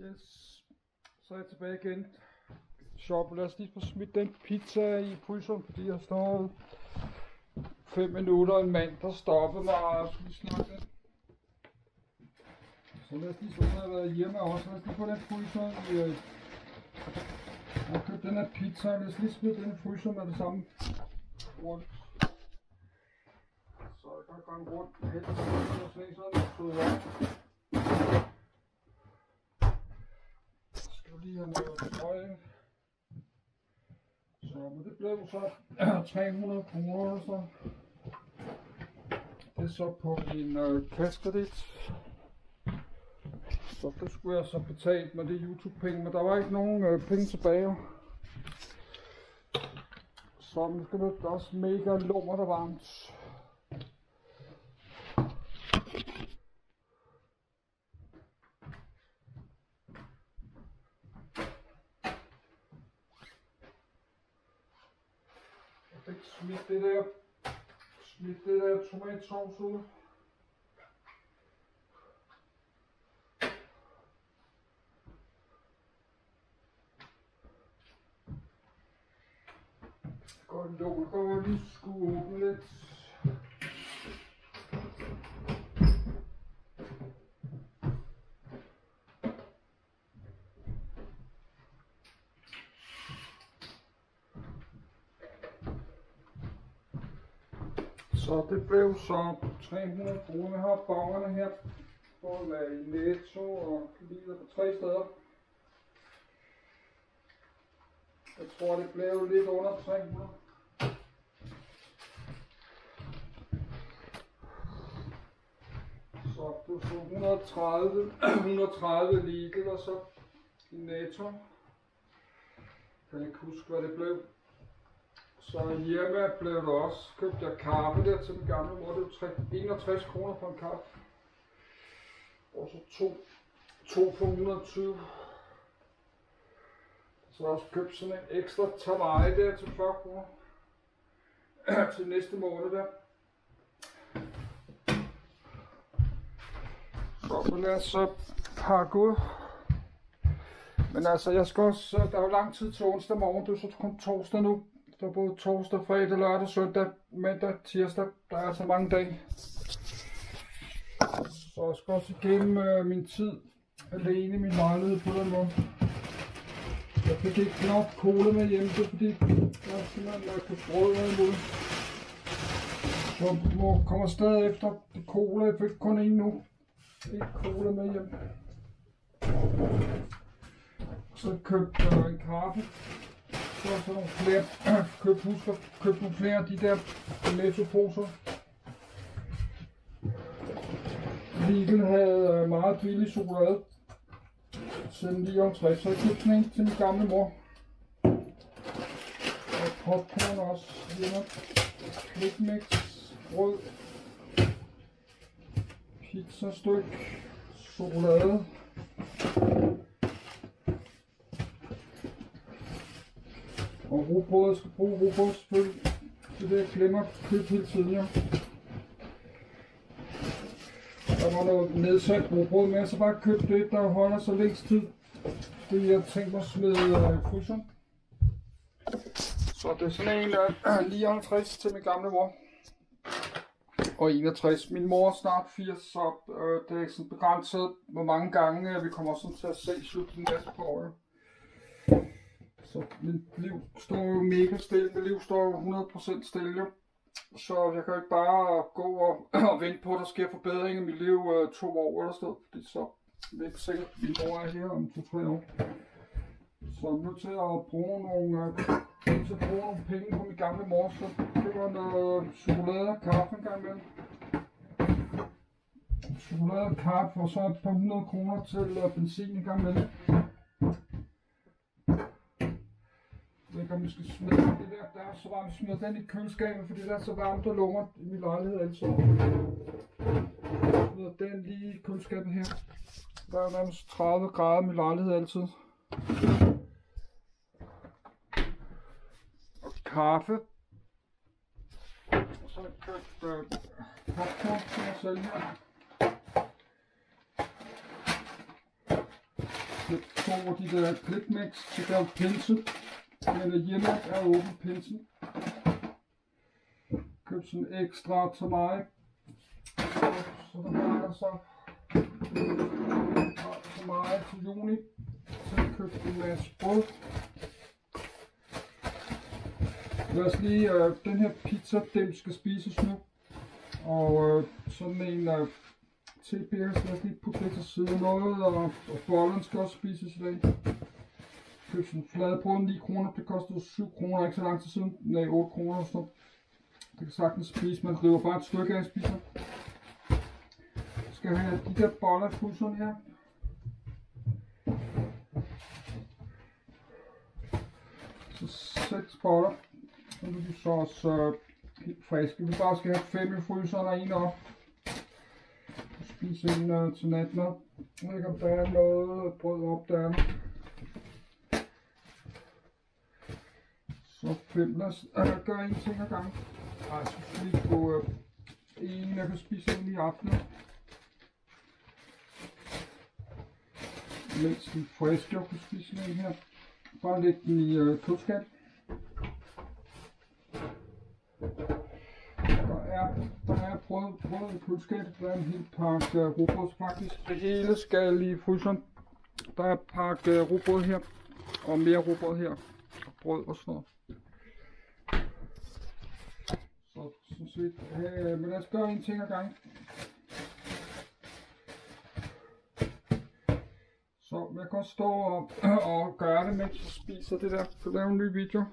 Yes. Så er jeg tilbage igen. Shop, lad os lige få smidt den pizza i fryseren, fordi jeg står 5 minutter en mand, der stoppede mig og skulle snakke. Så lad os lige få, jeg har været hjemme også. Lad os lige få den fryser i... Øh... Jeg har købt den her pizza, lad os lige smide den i fryseren med det samme. Rundt. Så jeg kan gå rundt helt og se sådan en stod op. Skal du lige have noget trøje. Så, men det blev så 300 kroner, så det er så på min øh. Så det skulle jeg så betale med det YouTube-penge, men der var ikke nogen øh, penge tilbage. Så nu skal det også mega lummer og varmt. Jeg fik smidt det der, smidt det der tomatsovs ud. Godt lukket, godt lige skue åbne lidt. Så det blev så 300 kroner. Jeg har bongerne her på at være i Netto og lige på tre steder. Jeg tror, det blev lidt under 300. Så du så 130, 130 liter, og så i Netto. Jeg ikke huske, hvad det blev. Så hjemme blev der også købt jeg kaffe der til den gamle mor. Det var 61 kroner for en kaffe. Og så to, to for 120. Så har jeg også købt sådan en ekstra tawai der til 40 kroner. til næste måned der. Så, så lad os så pakke ud. Men altså, jeg skal også, der er jo lang tid til onsdag morgen, det er så kun torsdag nu. Der er både torsdag, fredag, lørdag, søndag, mandag, tirsdag. Der er altså mange dage. Så jeg skal også igennem øh, min tid alene i min lejlighed på den måde. Jeg fik ikke nok cola med hjem, det er fordi jeg simpelthen lagt på brød imod. Så mor kommer stadig efter cola. Jeg fik kun en nu. Ikke cola med hjem. Så købte jeg en kaffe. Så er nogle flere, køb, husk at købe nogle flere af de der nettoposer. Lidl havde øh, meget billig chokolade. Siden lige om 60, så jeg købte sådan en til min gamle mor. Og popcorn også hjemme. Klikmix, brød, pizzastyk, chokolade. Og rugbrød, skal bruge rugbrød selvfølgelig. Det er det, jeg glemmer at købe hele tiden, ja. Der var noget nedsat rugbrød med, så bare købt det, der holder så længst tid. Det jeg tænkt mig at smide øh, i fryseren. Så det er sådan en uh, 59 til min gamle mor. Og 61. Min mor er snart 80, så øh, det er sådan begrænset, hvor mange gange øh, vi kommer sådan til at se slutningen af par år. Så mit liv står jo mega stille. Mit liv står jo 100% stille. Så jeg kan ikke bare gå og, og vente på, at der sker forbedring i mit liv øh, to år eller sådan Fordi så det er ikke sikkert, at min mor er her om to-tre år. Så jeg er nødt til at bruge nogle, øh, til at bruge nogle penge på min gamle mor. Så køber jeg noget chokolade og kaffe en gang imellem. Chokolade og kaffe, og så et par hundrede kroner til øh, benzin en gang imellem. Tænker, at ikke, vi skal smide det der, der er så varmt. Smid den i køleskabet, fordi det er så varmt og lunger i min lejlighed altid. Smider den lige i køleskabet her. Der er nærmest 30 grader i min lejlighed altid. Og kaffe. Og så har købt øh, popcorn til mig selv her. Jeg får de der clipmix til at lave pinse. er hjemme er åben pinsen. Køb sådan ekstra til mig. Så, så der har jeg så øh, og til mig til juni. Så jeg købt en masse brød. Lad os lige, øh, den her pizza, den skal spises nu. Og øh, sådan en øh, TPS, lad os lige putte det til side noget, og, og bollen skal også spises i dag. Købte sådan en fladbrød, 9 kroner, det kostede 7 kroner, ikke så lang tid siden, nej 8 kroner så. Det kan sagtens spise, man river bare et stykke af og spiser. Så skal jeg have de der boller på sådan her. Så 6 boller. Så er de så også øh, helt friske. Vi bare skal have 5 i fryseren og en op. Spise en øh, til natmad. Jeg ved ikke om der er noget brød op der. Så. Lad os øh, gøre en ting ad gangen. Ej, så skal vi få øh, en, jeg kan spise en i aften. Mens den friske, jeg kunne spise en her. Bare lægge den i øh, køleskab. Der er, der er prøvet, prøvet i køleskabet. Der er en hel pakke øh, uh, robrød faktisk. Det hele skal i fryseren. Der er et pakke uh, rugbrød her. Og mere robrød her. Og brød og sådan noget. Så svidt. Øh, men lad os gøre en ting ad gangen. Så jeg kan også stå og, og gøre det, mens jeg spiser det der. Så lave en ny video.